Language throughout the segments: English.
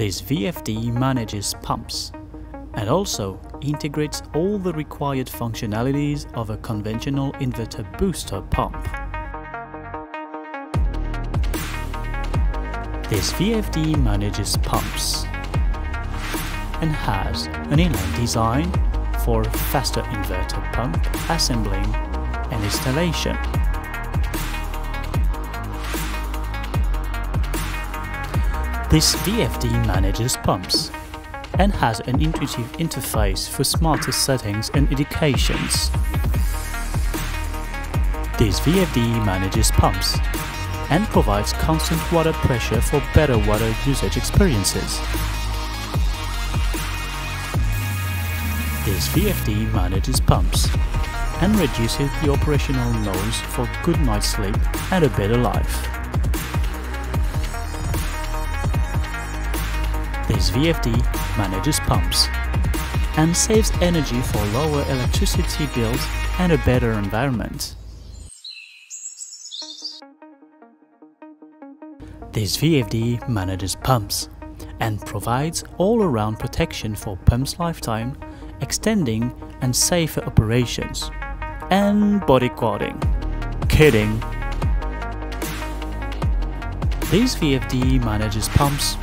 This VFD manages pumps and also integrates all the required functionalities of a conventional inverter booster pump. This VFD manages pumps and has an inline design for faster inverter pump assembling and installation. This VFD manages pumps and has an intuitive interface for smarter settings and indications. This VFD manages pumps and provides constant water pressure for better water usage experiences. This VFD manages pumps and reduces the operational noise for good night's sleep and a better life. This VFD manages pumps and saves energy for lower electricity bills and a better environment. This VFD manages pumps and provides all-around protection for pump's lifetime, extending and safer operations, and body quading. Kidding! This VFD manages pumps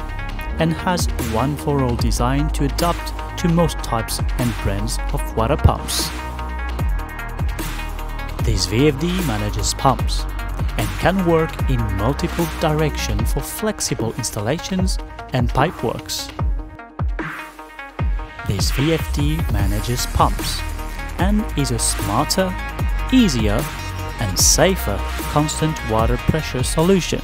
and has one-for-all design to adapt to most types and brands of water pumps. This VFD manages pumps and can work in multiple directions for flexible installations and pipeworks. This VFD manages pumps and is a smarter, easier and safer constant water pressure solution